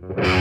Bye.